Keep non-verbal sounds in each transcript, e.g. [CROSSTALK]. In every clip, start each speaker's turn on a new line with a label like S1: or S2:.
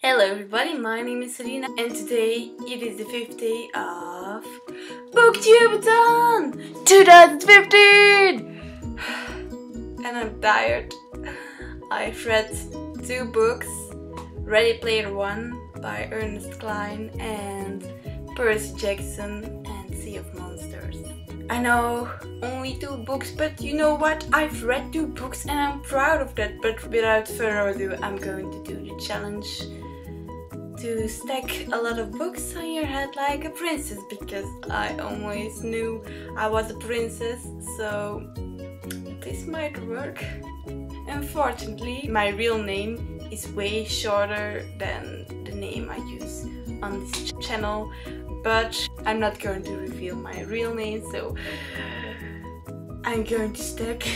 S1: Hello everybody, my name is Serena and today it is the 5th day of Booktubeathon 2015! [SIGHS] and I'm tired. I've read two books, Ready Player One by Ernest Cline and Percy Jackson and Sea of Monsters. I know, only two books, but you know what? I've read two books and I'm proud of that. But without further ado, I'm going to do the challenge to stack a lot of books on your head like a princess because I always knew I was a princess so this might work. Unfortunately my real name is way shorter than the name I use on this channel but I'm not going to reveal my real name so I'm going to stack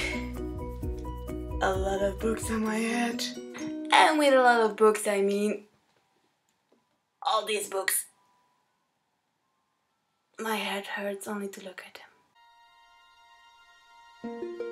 S1: a lot of books on my head and with a lot of books I mean all these books. My head hurts only to look at them.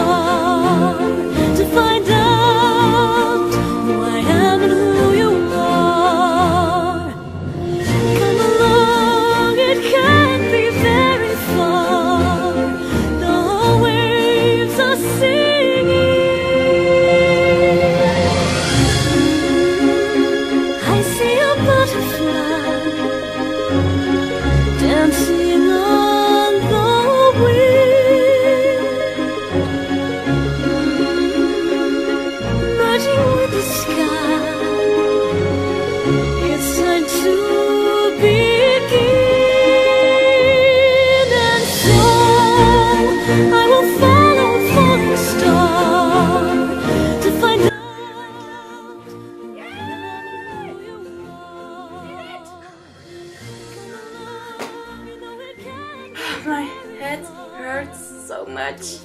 S1: head hurts so much.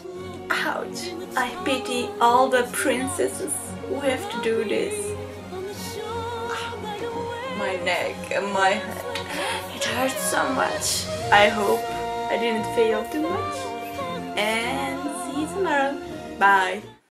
S1: Ouch. I pity all the princesses who have to do this. Ah, my neck and my head. It hurts so much. I hope I didn't fail too much. And see you tomorrow. Bye.